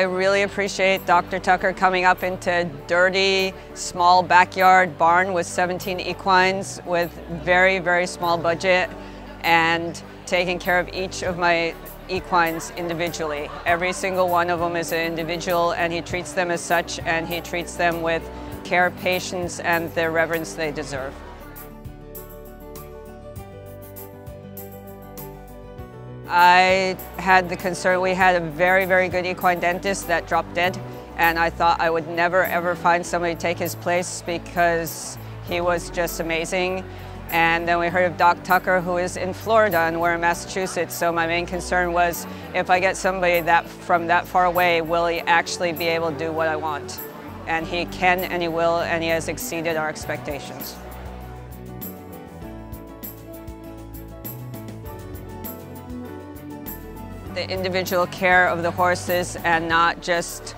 I really appreciate Dr. Tucker coming up into dirty, small backyard barn with 17 equines with very, very small budget and taking care of each of my equines individually. Every single one of them is an individual and he treats them as such and he treats them with care, patience, and the reverence they deserve. I had the concern, we had a very, very good equine dentist that dropped dead and I thought I would never ever find somebody to take his place because he was just amazing. And then we heard of Doc Tucker who is in Florida and we're in Massachusetts. So my main concern was if I get somebody that from that far away, will he actually be able to do what I want? And he can and he will and he has exceeded our expectations. The individual care of the horses and not just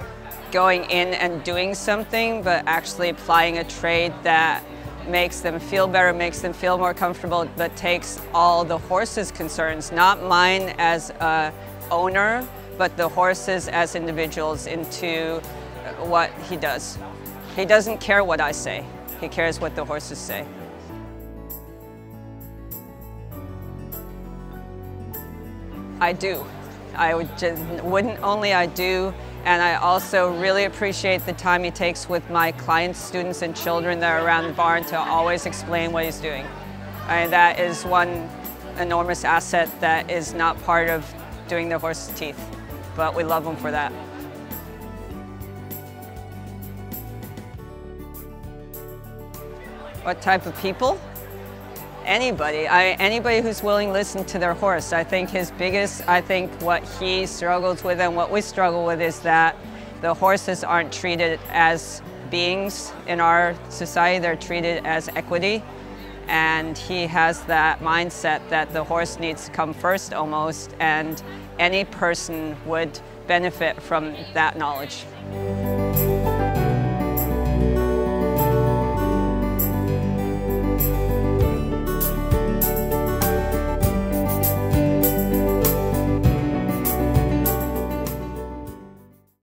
going in and doing something, but actually applying a trade that makes them feel better, makes them feel more comfortable, but takes all the horses' concerns, not mine as a owner, but the horses as individuals into what he does. He doesn't care what I say. He cares what the horses say. I do. I would just, wouldn't only I do, and I also really appreciate the time he takes with my clients, students, and children that are around the barn to always explain what he's doing. Mean, that is one enormous asset that is not part of doing the horse's teeth, but we love him for that. What type of people? Anybody, I, anybody who's willing to listen to their horse. I think his biggest, I think what he struggles with and what we struggle with is that the horses aren't treated as beings in our society, they're treated as equity. And he has that mindset that the horse needs to come first almost, and any person would benefit from that knowledge.